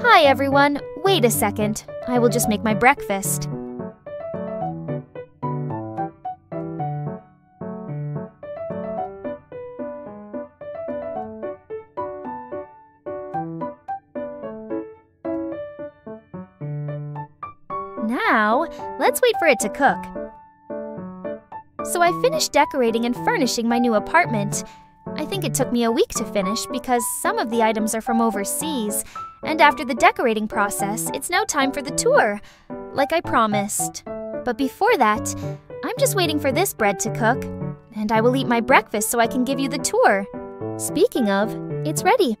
Hi everyone, wait a second. I will just make my breakfast. Now, let's wait for it to cook. So I finished decorating and furnishing my new apartment. I think it took me a week to finish because some of the items are from overseas, and after the decorating process, it's now time for the tour, like I promised. But before that, I'm just waiting for this bread to cook, and I will eat my breakfast so I can give you the tour. Speaking of, it's ready.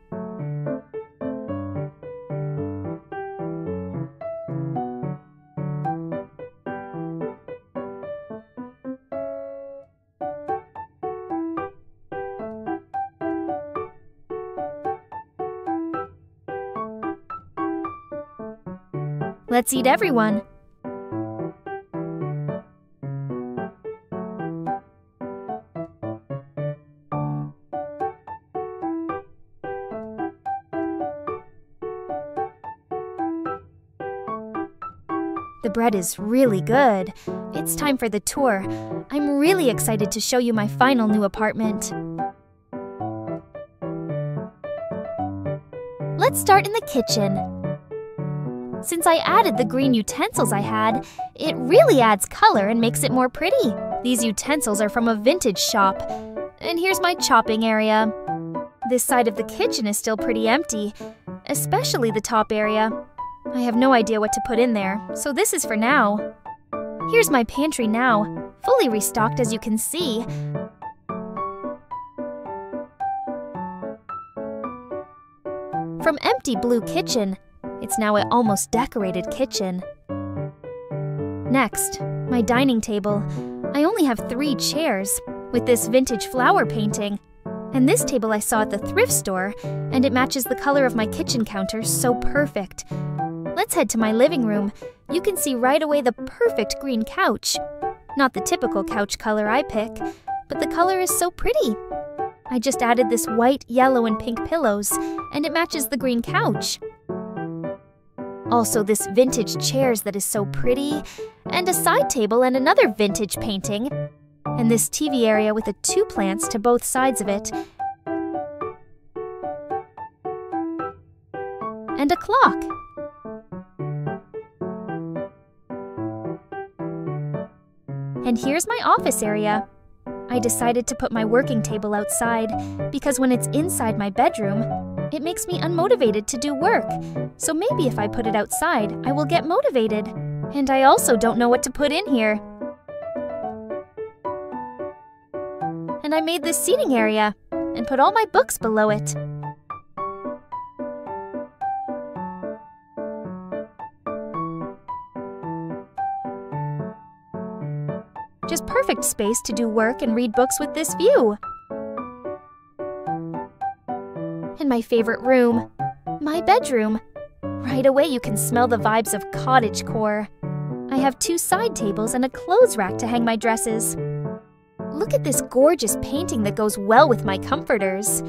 Let's eat everyone. The bread is really good. It's time for the tour. I'm really excited to show you my final new apartment. Let's start in the kitchen. Since I added the green utensils I had, it really adds color and makes it more pretty. These utensils are from a vintage shop. And here's my chopping area. This side of the kitchen is still pretty empty, especially the top area. I have no idea what to put in there, so this is for now. Here's my pantry now, fully restocked as you can see. From empty blue kitchen, it's now an almost decorated kitchen. Next, my dining table. I only have three chairs, with this vintage flower painting. And this table I saw at the thrift store, and it matches the color of my kitchen counter so perfect. Let's head to my living room. You can see right away the perfect green couch. Not the typical couch color I pick, but the color is so pretty. I just added this white, yellow, and pink pillows, and it matches the green couch. Also, this vintage chairs that is so pretty, and a side table and another vintage painting, and this TV area with the two plants to both sides of it, and a clock. And here's my office area. I decided to put my working table outside because when it's inside my bedroom, it makes me unmotivated to do work. So maybe if I put it outside, I will get motivated. And I also don't know what to put in here. And I made this seating area and put all my books below it. Just perfect space to do work and read books with this view. And my favorite room, my bedroom. Right away you can smell the vibes of cottage core. I have two side tables and a clothes rack to hang my dresses. Look at this gorgeous painting that goes well with my comforters.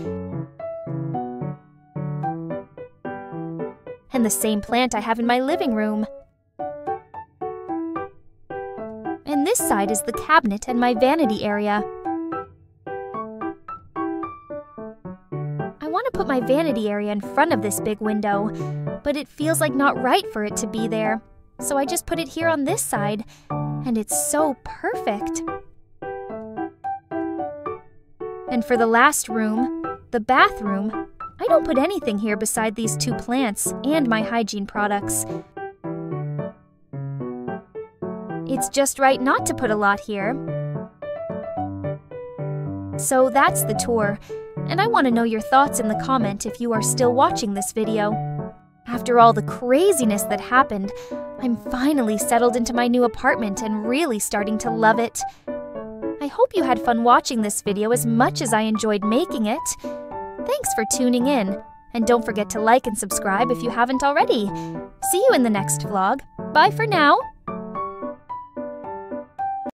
And the same plant I have in my living room. And this side is the cabinet and my vanity area. Put my vanity area in front of this big window, but it feels like not right for it to be there. So I just put it here on this side, and it's so perfect. And for the last room, the bathroom, I don't put anything here beside these two plants and my hygiene products. It's just right not to put a lot here. So that's the tour, and I want to know your thoughts in the comment if you are still watching this video. After all the craziness that happened, I'm finally settled into my new apartment and really starting to love it. I hope you had fun watching this video as much as I enjoyed making it. Thanks for tuning in, and don't forget to like and subscribe if you haven't already. See you in the next vlog. Bye for now!